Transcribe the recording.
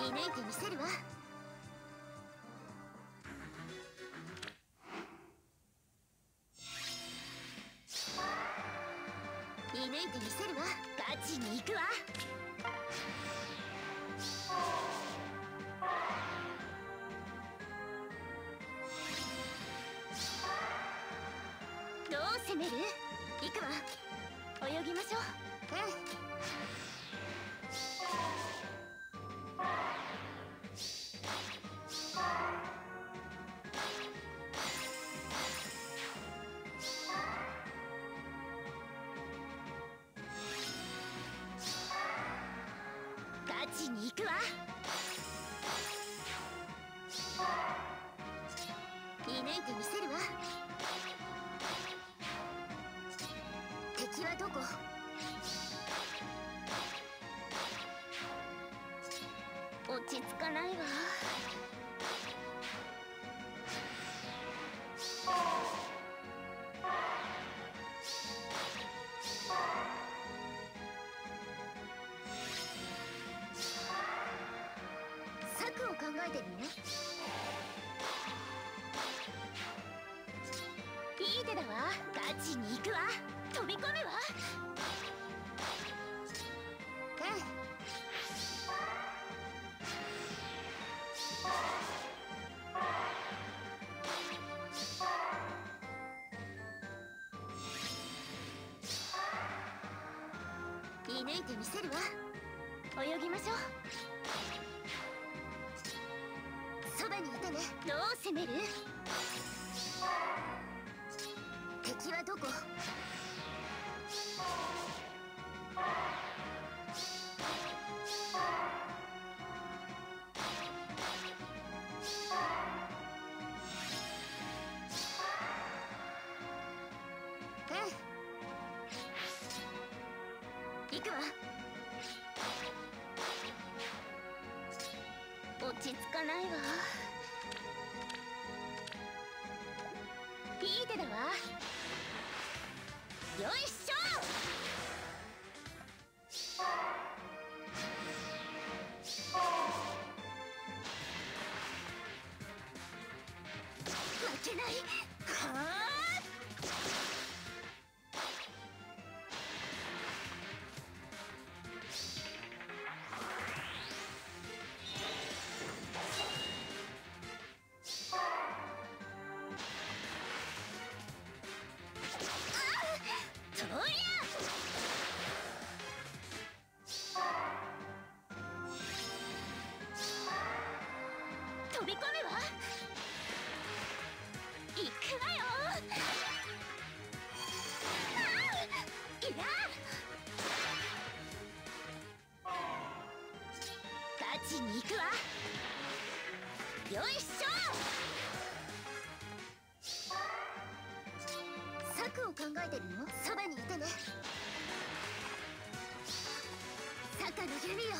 射抜いてみせるわ。射抜いてみせるわ。ガチに行くわ。どう攻める？行くわ。泳ぎましょう。うんいてみせるわ。敵はどこ？落ち着かないわ。策を考えてるね。ガチに行くわ。飛び込むわ。うん。射抜いてみせるわ。泳ぎましょう。そばにいてねどう攻める？敵はどこ？うん。行くわ。落ち着かないわ。いい手だわ。よいしょ。負けない。はあ。飛び込むわ行くわよ！いや！ガチに行くわ！よいしょ！策を考えてるの？そばにいてね。坂の弓よ